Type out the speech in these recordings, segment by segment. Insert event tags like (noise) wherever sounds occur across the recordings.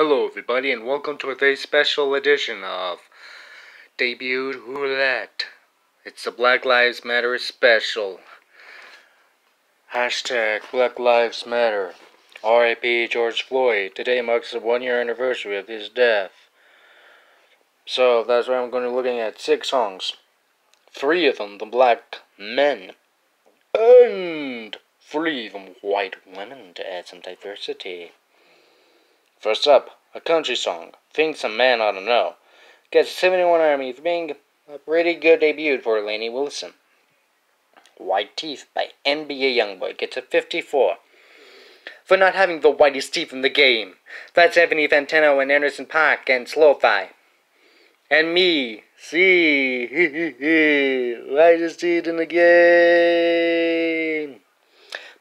Hello, everybody, and welcome to today's special edition of Debut Roulette. It's the Black Lives Matter special. Hashtag Black Lives Matter. R.I.P. George Floyd. Today marks the one year anniversary of his death. So that's why I'm going to be looking at six songs. Three of them, the black men. And three of them, white women, to add some diversity. First up, a country song, Things a Man Ought to Know. Gets a 71 Army for being a pretty good debut for Lainey Wilson. White Teeth by NBA Youngboy gets a 54. For not having the whitest teeth in the game. That's Anthony Fantano and Anderson .Paak and Slowthai. And me, see, (laughs) whitest teeth in the game.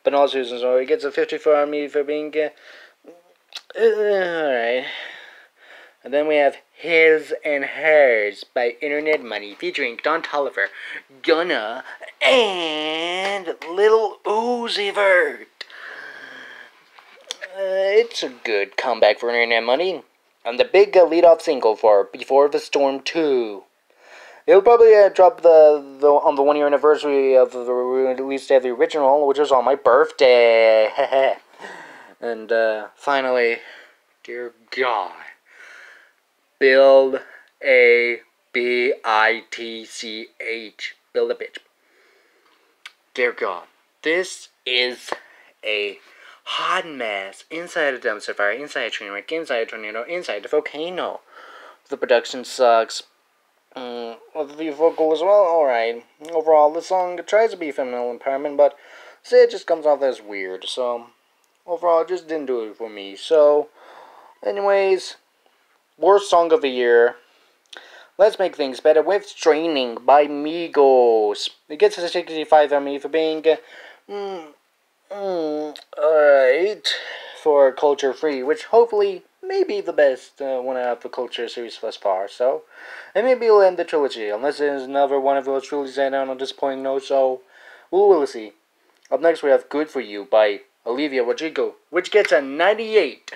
But also, so he gets a 54 on me for being uh, Alright. And then we have His and Hers by Internet Money featuring Don Toliver, Gunna, and Little Uzi Vert. Uh, it's a good comeback for Internet Money. And the big uh, lead-off single for Before the Storm 2. It'll probably uh, drop the, the on the one-year anniversary of the release of the original, which was on my birthday. (laughs) And uh, finally, dear God, build a B I T C H. Build a bitch. Dear God, this is a hot mess inside a dumpster fire, inside a train wreck, inside a tornado, inside a volcano. The production sucks. Mm, the vocal as well, alright. Overall, the song tries to be feminine empowerment, but say it just comes off as weird, so overall just didn't do it for me. So, anyways, worst song of the year. Let's make things better with Straightenin by Migos. It gets a 65 on me for being, mm, mm, alright, for Culture III, which hopefully may be the best uh, one out of the Culture series thus far. So, and maybe it'll end the trilogy, unless there's another one of those trilogies that on a disappointing note, so we'll, we'll see. Up next, we have Good 4 U by Olivia Rodrigo, which gets a 98.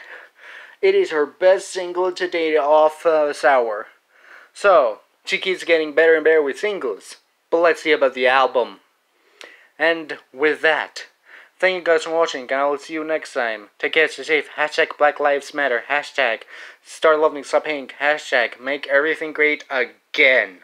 It is her best single to date off uh, Sour. So, she keeps getting better and better with singles. But let's see about the album. And with that, thank you guys for watching, and I will see you next time. Take care, stay safe. Hashtag Black Lives Matter. Hashtag Start Loving Stop Hating. Hashtag Make Everything Great Again.